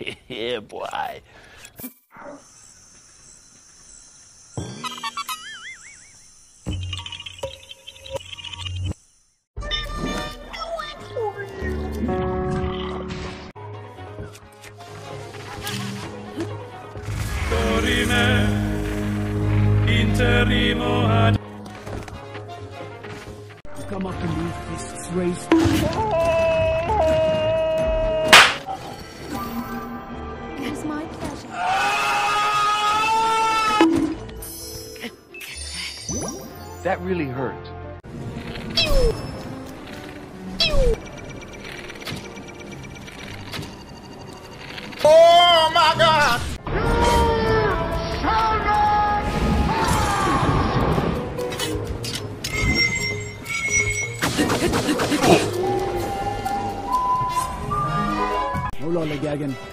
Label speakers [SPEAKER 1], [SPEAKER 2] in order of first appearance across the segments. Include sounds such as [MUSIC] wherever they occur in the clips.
[SPEAKER 1] [LAUGHS]
[SPEAKER 2] yeah, boy.
[SPEAKER 3] come up and leave this race.
[SPEAKER 4] My pleasure.
[SPEAKER 5] That really hurt.
[SPEAKER 1] Oh my god!
[SPEAKER 3] No lollygagging.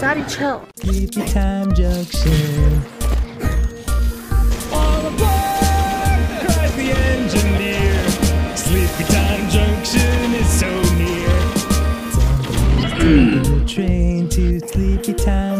[SPEAKER 4] Daddy, chill.
[SPEAKER 6] Sleepy time junction. All aboard! Cried the engineer. Sleepy time junction is so near. Train to sleepy time.